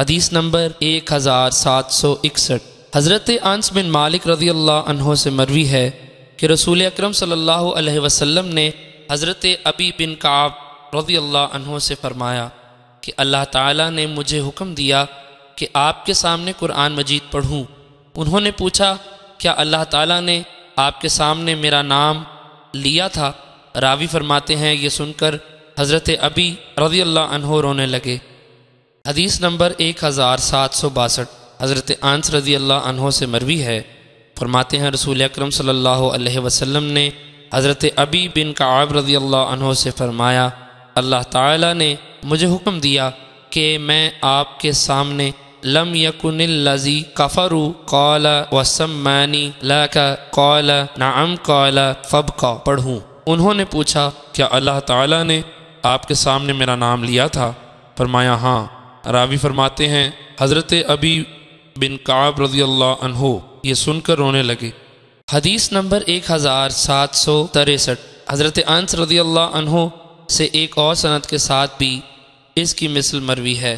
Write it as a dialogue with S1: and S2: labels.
S1: हदीस नंबर एक हज़ार सात सौ इकसठ। हज़रत अंस बिन मालिक रज़ी अल्लाह से मरवी है कि रसूल अक्रम वसल्लम ने हज़रत अबी बिन काब रज़ी अल्लाह से फरमाया कि अल्लाह ताला ने मुझे हुक्म दिया कि आपके सामने कुरान मजीद पढ़ूँ। उन्होंने पूछा, क्या अल्लाह ताला ने आपके सामने मेरा नाम लिया था? रावी फरमाते हैं, ये सुनकर हज़रत अबी रज़ी अल्लाह रोने लगे। हदीस नंबर एक हज़ार सात सौ बासठ, हज़रत आंस रज़ी अल्लाह से मरवी है। फरमाते हैं, रसूल अक्रम वसल्लम ने हज़रत अबी बिन काब रज़ी अल्लाह से फरमाया, अल्लाह ताला ने मुझे हुक्म दिया कि मैं आपके सामने लम यकुनिल्लजी कफरू, कौला वसम्मानी लका, कौला नाम, कौला फ़बका, पढ़ूँ। उन्होंने पूछा, क्या अल्लाह ताला ने आपके सामने मेरा नाम लिया था? फरमाया हाँ। रावी फरमाते हैं, हज़रत अबी बिन काब रज़ी अल्लाह ये सुनकर रोने लगे। हदीस नंबर एक हज़ार सात सौ तिरसठ, हज़रत अंस रज़ी अल्लाह से एक और सनत के साथ भी इसकी मिसल मरवी है।